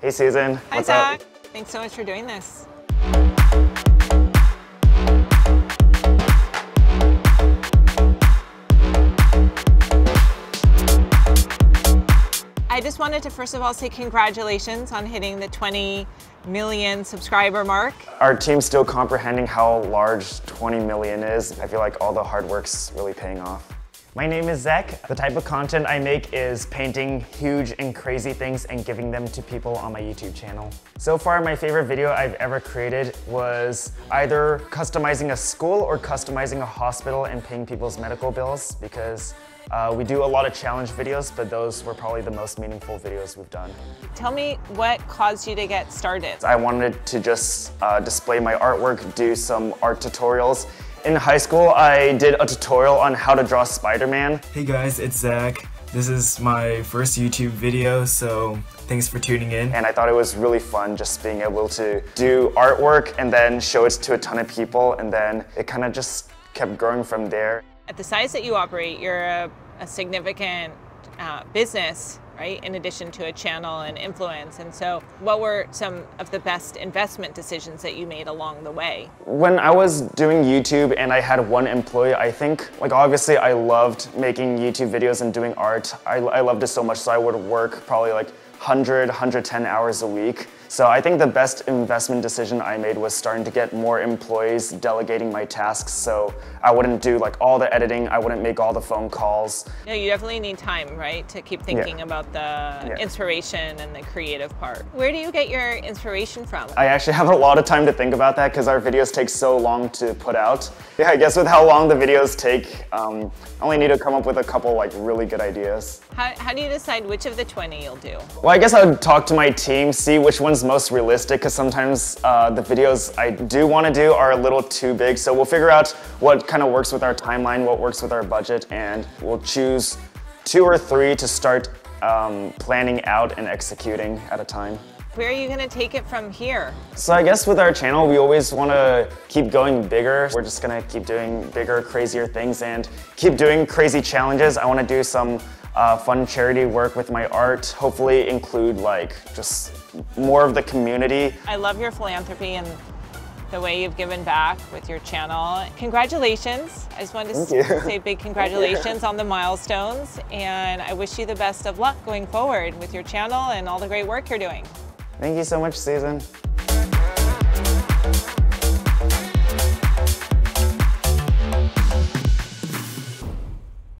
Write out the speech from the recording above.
Hey, Susan. Hi, What's Zach. up? Thanks so much for doing this. I just wanted to first of all say congratulations on hitting the 20 million subscriber mark. Our team's still comprehending how large 20 million is. I feel like all the hard work's really paying off. My name is Zach. The type of content I make is painting huge and crazy things and giving them to people on my YouTube channel. So far, my favorite video I've ever created was either customizing a school or customizing a hospital and paying people's medical bills because uh, we do a lot of challenge videos, but those were probably the most meaningful videos we've done. Tell me what caused you to get started. I wanted to just uh, display my artwork, do some art tutorials. In high school, I did a tutorial on how to draw Spider-Man. Hey guys, it's Zach. This is my first YouTube video, so thanks for tuning in. And I thought it was really fun just being able to do artwork and then show it to a ton of people. And then it kind of just kept growing from there. At the size that you operate, you're a, a significant uh, business, right? In addition to a channel and influence. And so, what were some of the best investment decisions that you made along the way? When I was doing YouTube and I had one employee, I think, like obviously I loved making YouTube videos and doing art. I, I loved it so much, so I would work probably like 100, 110 hours a week. So I think the best investment decision I made was starting to get more employees delegating my tasks so I wouldn't do like all the editing, I wouldn't make all the phone calls. You, know, you definitely need time, right, to keep thinking Yeah. about the Yeah. inspiration and the creative part. Where do you get your inspiration from? I actually have a lot of time to think about that because our videos take so long to put out. Yeah, I guess with how long the videos take, um, I only need to come up with a couple like really good ideas. How, how do you decide which of the 20 you'll do? Well, I guess I would talk to my team, see which one's most realistic, because sometimes uh, the videos I do want to do are a little too big. So we'll figure out what kind of works with our timeline, what works with our budget, and we'll choose two or three to start um, planning out and executing at a time. Where are you going to take it from here? So I guess with our channel, we always want to keep going bigger. We're just gonna keep doing bigger, crazier things and keep doing crazy challenges. I want to do some uh, fun charity work with my art. Hopefully include like just more of the community. I love your philanthropy and the way you've given back with your channel. Congratulations. I just wanted to Thank you. s- say big congratulations on the milestones and I wish you the best of luck going forward with your channel and all the great work you're doing. Thank you so much, Susan.